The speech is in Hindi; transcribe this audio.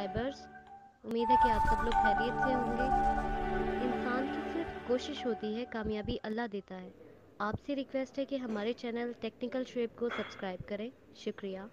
सब्सक्राइबर्स उम्मीद है कि आप सब लोग खैरियत से होंगे। इंसान की सिर्फ़ कोशिश होती है, कामयाबी अल्लाह देता है। आपसे रिक्वेस्ट है कि हमारे चैनल टेक्निकल शेप को सब्सक्राइब करें। शुक्रिया।